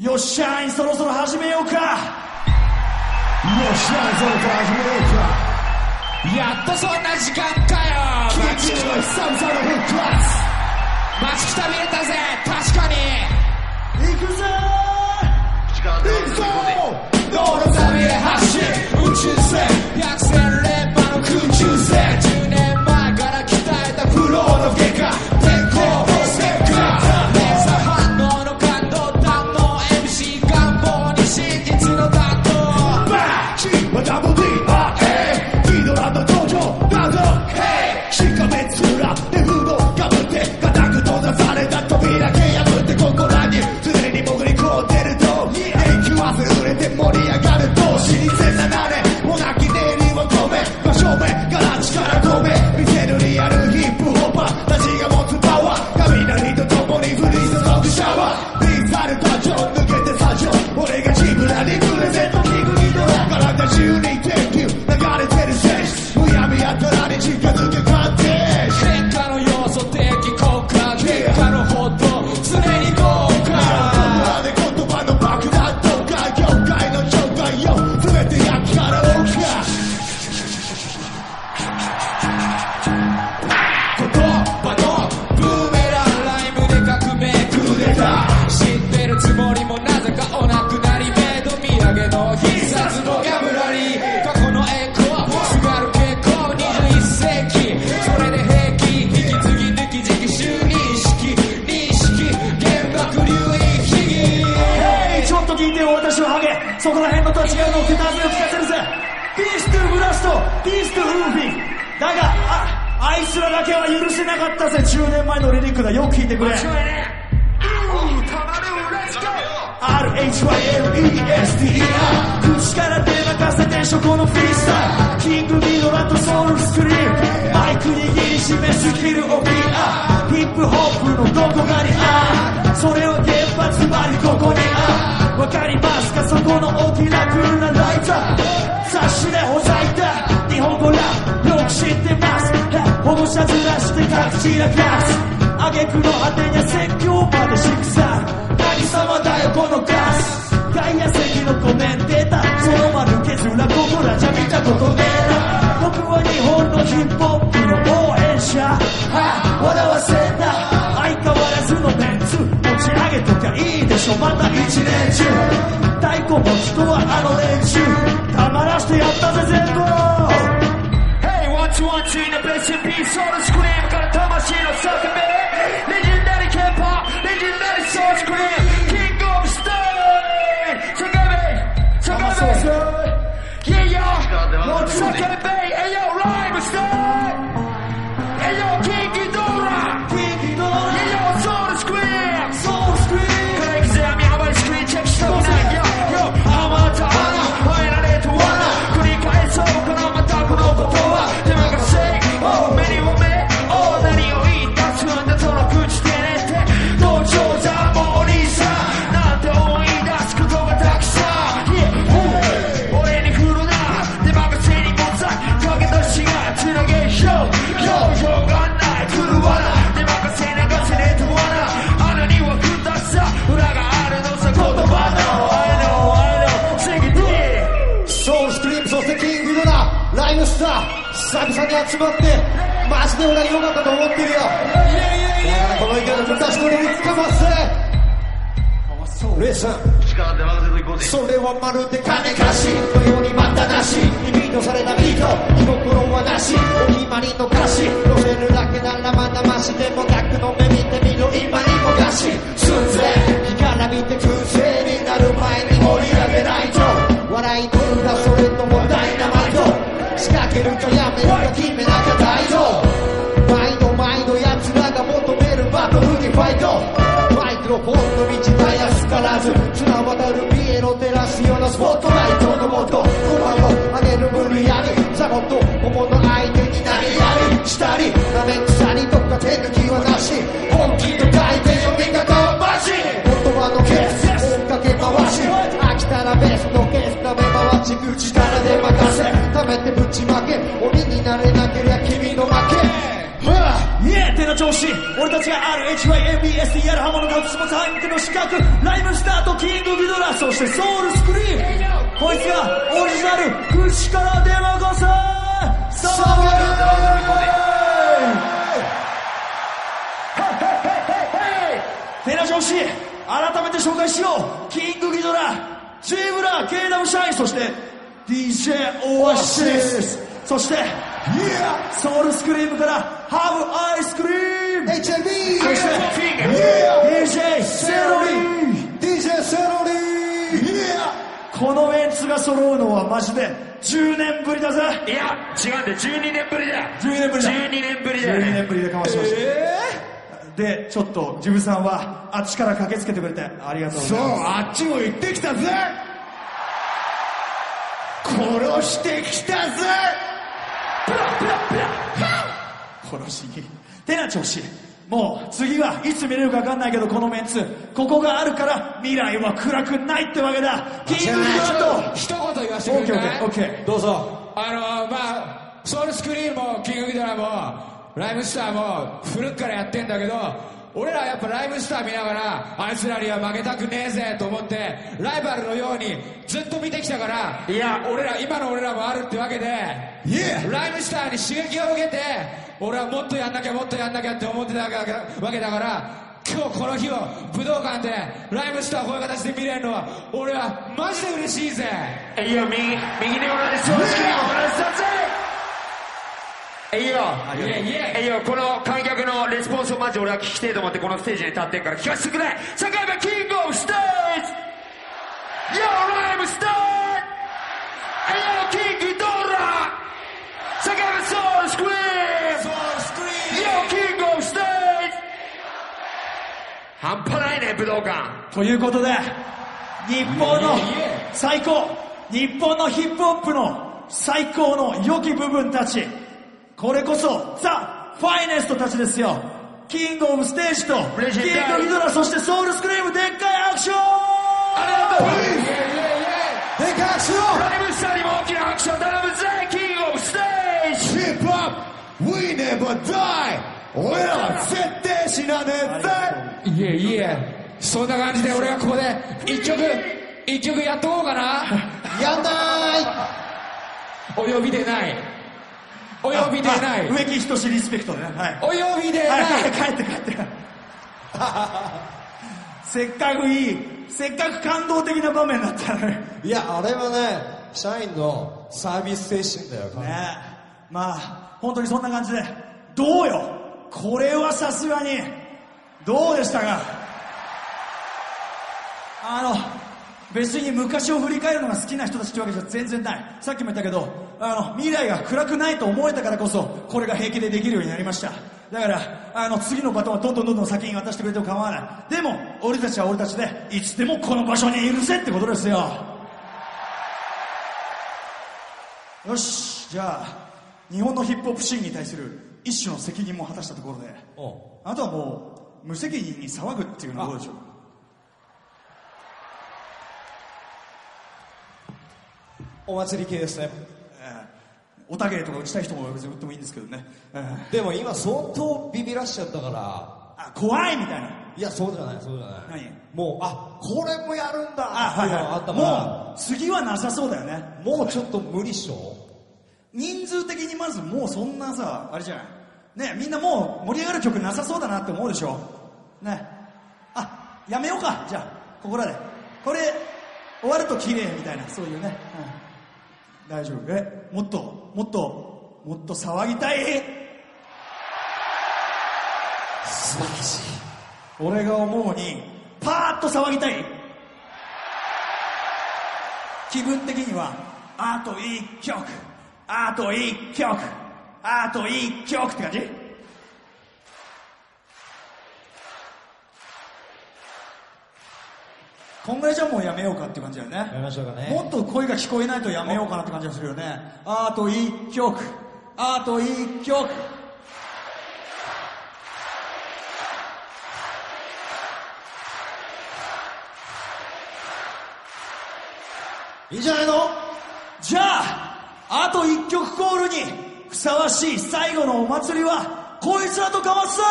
よっしゃいそろそろ始めようか。よっしゃいそろそろ始めようか。やっとそんな時間かよ。緊急の久々のフックラ待ちくたびれたぜ。確かに。ス行くぜ行くぞだがああいつらだけは許せなかったぜ。10年前のリリックだ。よく聞いてくれ。RHYLESTER 口から手任せて初行のフリースタイル。キングミドラとソウルスクリームマイク握りしめスキルを PR ヒップホップのどこかにあそれを原発まりここにあわかりますか？そこの保護者ずらして各地らかす。挙句の果てには説教までしくさ何様だよこのガス。外野席のコメンテーターそのま抜けずらここらじゃ見たことねえな僕は日本のヒップホップの応援者は笑わせんな相変わらずのメンツ持ち上げときゃいいでしょまた一年中。太鼓持ちとはあの連中。黙らしてやったぜ全部。Hey, one, two, one, two, in the best in peace, all the scream, got a魂の叫び Legendary 集まってマジで俺は良かったと思ってるよ。この池の昔のリリックかませレイさそれはまるで金貸しのように待ったなし。リピートされたビート居心はなし。お決まりの歌詞乗せるだけならまだましでもなくの目見てみろ今にもガシ寸前火から見て燻製になる前に盛り上げないとけるかやめるか決めなきゃ大丈夫。毎度毎度奴らが求めるバトルにファイト。マイクロフォンの道たやすからず綱渡るピエロ照らすようなスポットライトのもと駒を上げる無理やりザボと桃の相手になりやりしたりなめくさ子俺たちが RHYMBS でやる刃物隠し持つ相手の資格ライムスターとキングギドラそしてソウルスクリームこいつがオリジナル口から出まこせ。サバテナ女子改めて紹介しよう。キングギドラジーブラ KW シャインそして DJ オアシス。そしてソウルスクリームからハブアイスクリーム HIB そして DJ セロリ DJ セロリこのメンツが揃うのはマジで10年ぶりだぜ!いや違うんだよ。12年ぶりだ。よ12年ぶりだ。12年ぶりだよ12ね年ぶりでかましました、でちょっとジブさんはあっちから駆けつけてくれてありがとうごそうざいます。あっちも行ってきたぜ。殺してきたぜ殺し。にてな調子。もう次はいつ見れるか分かんないけどこのメンツここがあるから未来は暗くないってわけだ。キングギドラと一言言わせてくれないオッケー。どうぞ。あのまあソウルスクリーンもキングギドラもライブスターも古くからやってんだけど俺らはやっぱライブスター見ながらあいつらには負けたくねえぜと思ってライバルのようにずっと見てきたからいや。俺ら今の俺らもあるってわけでライブスターに刺激を受けて俺はもっとやんなきゃもっとやんなきゃって思ってたわけだから今日この日を武道館でライブスターこういう形で見れるのは俺はマジで嬉しいぜ。いいよ右右に同じソウルスクリーム同じ撮影いいよいいよこの観客のレスポンスをマジ俺は聞きてえと思ってこのステージに立ってんから聞かせてくれ。叫べキングオブステージ Yo ライブスター Yo キングドラ叫べソウルスクリーム Yo キングオブステージ半端ないね武道館。ということで日本の最高日本のヒップホップの最高の良き部分たちこれこそザ・ファイネストたちですよ。キングオブステージとキングギドラそしてソウルスクリームでっかいアクションありがとう。でかくしろライブスターにも大きな拍手を頼むぜキングオブステージ。Hip Hop We Never Die. 俺らは絶対死なねえぜ。いえいえ。そんな感じで俺がここで一曲一曲やっとこうかな。やんない。お呼びでないお呼びでない。あ植木仁リスペクトでね。はい。お呼びではいない。はい帰って帰って。せっかくいいせっかく感動的な場面だったのに。いや、あれはね、社員のサービス精神だよ。ね。まあ本当にそんな感じで。どうよ。これはさすがに。どうでしたか。あの別に昔を振り返るのが好きな人たちってわけじゃ全然ない。さっきも言ったけどあの未来が暗くないと思えたからこそこれが平気でできるようになりました。だからあの次のバトンはどんどんどんどん先に渡してくれても構わない。でも俺たちは俺たちでいつでもこの場所にいるぜってことですよ。よしじゃあ日本のヒップホップシーンに対する一種の責任も果たしたところで。おあとはもう無責任に騒ぐっていうのはどうでしょ。うお祭り系ですね。えーおたげとか打ちたい人も別に打ってもいいんですけどね、えーでも今相当ビビらしちゃったから、あ怖いみたいな。いや、そうじゃない、そうじゃない。何？もう、あ、これもやるんだ。あはい。っていうのがあったから、もう次はなさそうだよね。もうちょっと無理っしょ？人数的にまずもうそんなさあれじゃない？ねみんなもう盛り上がる曲なさそうだなって思うでしょ？ね。あやめようか。じゃあここらで。これ終わると綺麗みたいなそういうね、うん、大丈夫えもっともっともっと騒ぎたい？素晴らしい。俺が思うにパーッと騒ぎたい。気分的にはあと一曲あと一曲あと一曲って感じ？こんぐらいじゃもうやめようかって感じだよね。やめましょうかね。もっと声が聞こえないとやめようかなって感じがするよね。あと一曲。あと一曲。いいんじゃないの？じゃああと一曲コールにふさわしい最後のお祭りはこいつらとかわすぞ